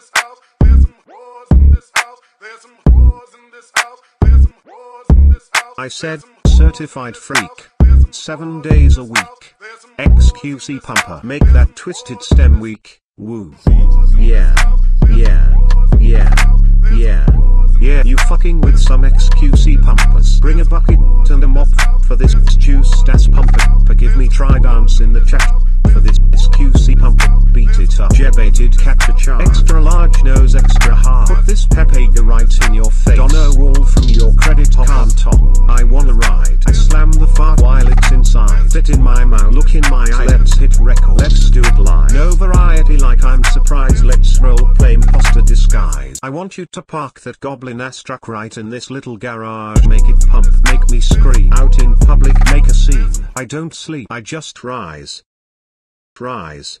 this house. There's some whores in this house. There's some whores in this house. There's some whores in this house. I said, certified freak. Seven days a week. XQC pumper. Make that twisted stem weak. Woo. Yeah. Yeah. Yeah. Yeah. Yeah, you fucking with some XQC pumpers. Bring a bucket and a mop for this juice ass pumper. Give me tridance in the chat Extra large nose, extra hard. Put this pepega right in your face. On a wall from your credit card top. I wanna ride. I slam the fart while it's inside. Fit in my mouth. Look in my eye. Let's hit record. Let's do it live. No variety like I'm surprised. Let's role play imposter disguise. I want you to park that goblin ass truck right in this little garage. Make it pump. Make me scream. Out in public. Make a scene. I don't sleep. I just rise. Rise.